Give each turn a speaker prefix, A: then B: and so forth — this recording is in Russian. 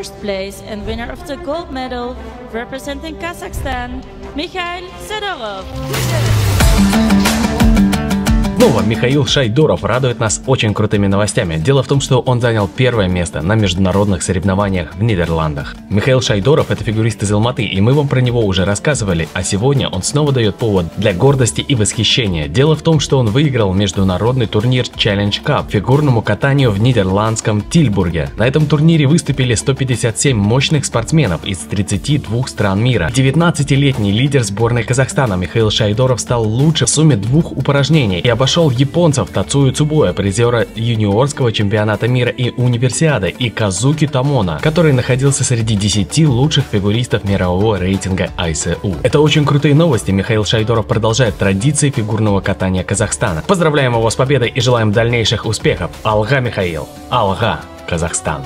A: first place and winner of the gold medal representing Kazakhstan, Mikhail Sadorov.
B: Снова Михаил Шайдуров радует нас очень крутыми новостями. Дело в том, что он занял первое место на международных соревнованиях в Нидерландах. Михаил Шайдуров это фигурист из Алматы, и мы вам про него уже рассказывали, а сегодня он снова дает повод для гордости и восхищения. Дело в том, что он выиграл международный турнир Challenge Cup фигурному катанию в нидерландском Тильбурге. На этом турнире выступили 157 мощных спортсменов из 32 стран мира. 19-летний лидер сборной Казахстана Михаил Шайдоров стал лучше в сумме двух упражнений и обошел обошел японцев Тацую Цубоя, призера юниорского чемпионата мира и универсиады, и Казуки Тамона, который находился среди 10 лучших фигуристов мирового рейтинга ICU. Это очень крутые новости, Михаил Шайдоров продолжает традиции фигурного катания Казахстана. Поздравляем его с победой и желаем дальнейших успехов. Алга Михаил, Алга, Казахстан.